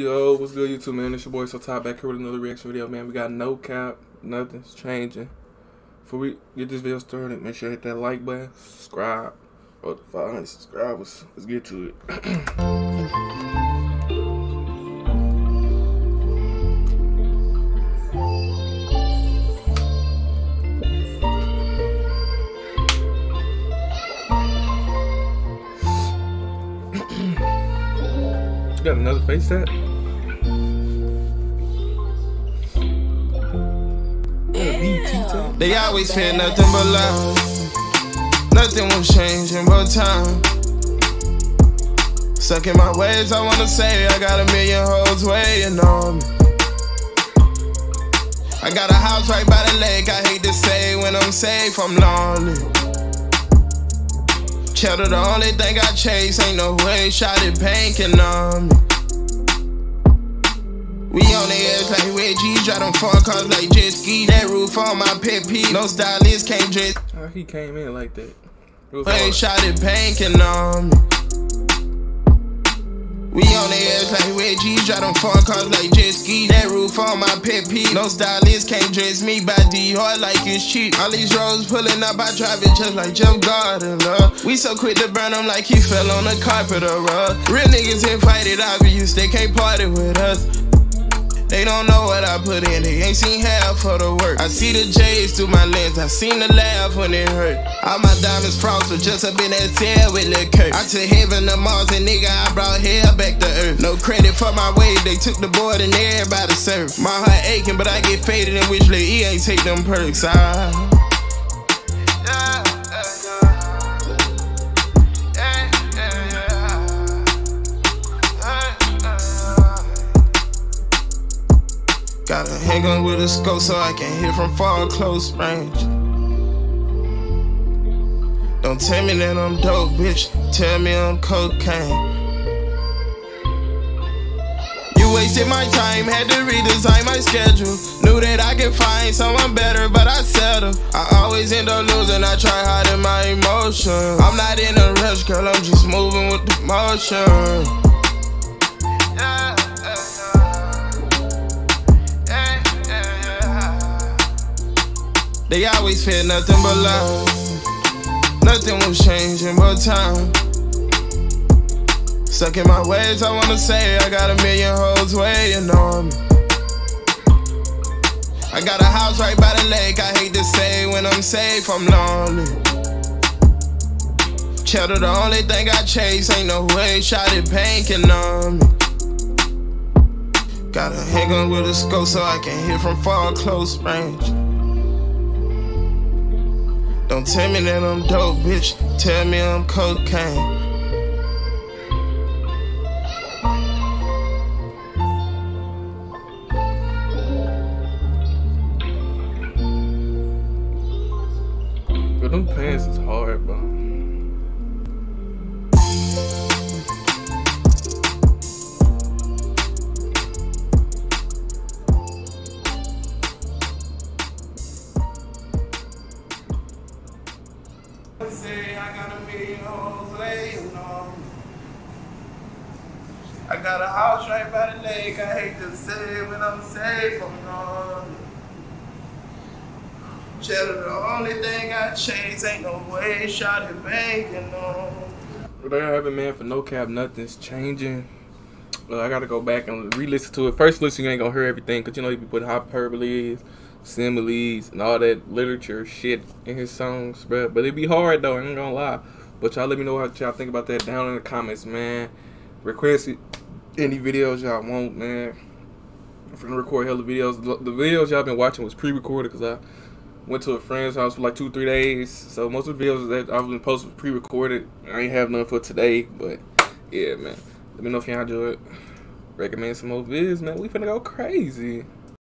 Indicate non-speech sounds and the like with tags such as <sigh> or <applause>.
Yo, what's good, YouTube, man? It's your boy SoTy back here with another reaction video, man. We got NoCap, nothing's changing. Before we get this video started, make sure you hit that like button, subscribe. Oh, 500 subscribers. Let's get to it. <clears throat> got another face set? They always fear nothing but love. Nothing will change in but time. Stuck in my ways, I wanna say I got a million hoes waiting on me. I got a house right by the lake, I hate to say when I'm safe, I'm lonely. Cheddar, the only thing I chase, ain't no way, shot it banking on me. We on the edge like Reggie, drive them four cars like jet ski. That roof on my pet peeve, no stylist can't dress. How he came in like that? Hey, shot it banking on me. We on the edge like Reggie, drive them four cars like jet ski. That roof on my pet peeve, no stylist can't dress me by D hard like it's cheap. All these roads pulling up, I drive it just like Jeff Gordon. We so quick to burn them like he fell on the carpet or rug. Real niggas invited, obvious, they can't party with us. They don't know what I put in, they ain't seen half of the work. I see the J's through my lens, I seen the laugh when it hurt. All my diamonds frosted, just up in that cell with Lil Kurt. I took heaven to Mars and nigga, I brought hell back to earth. No credit for my wave, they took the board and everybody served. My heart aching, but I get faded and wish Lil ain't take them perks. Ah. Gotta hang on with a scope so I can hit from far close range. Don't tell me that I'm dope, bitch. Tell me I'm cocaine. You wasted my time, had to redesign my schedule. Knew that I could find someone better, but I settled. I always end up losing, I try hiding my emotion. I'm not in a rush, girl, I'm just moving with the motion. They always fear nothing but love. Nothing will change in but time. Stuck in my ways, I wanna say I got a million hoes waiting on me. I got a house right by the lake, I hate to say when I'm safe, I'm lonely. Cheddar, the only thing I chase, ain't no way, shot it banking on me. Gotta hang on with a scope so I can hit from far close range. Don't tell me that I'm dope, bitch. Tell me I'm cocaine. But them pants is hoes waiting on. I got a house right by the lake. I hate to say when I'm safe, I'm gone. Cheddar, the only thing I chase ain't no way shot it banking on. But I have it, man, for NoCap, nothing's changing. Well, I gotta go back and re-listen to it. First listen, you ain't gonna hear everything, cause you know he be putting hyperboles, similes, and all that literature shit in his songs, bro. But it be hard though, I ain't gonna lie. But y'all let me know what y'all think about that down in the comments, man. Request any videos y'all want, man. I'm finna record hella videos. The videos y'all been watching was pre-recorded, cause I went to a friend's house for like two, three days. So most of the videos that I've been posting pre-recorded. I ain't have none for today, but yeah, man. Let me know if y'all enjoy it. Recommend some more videos, man. We finna go crazy.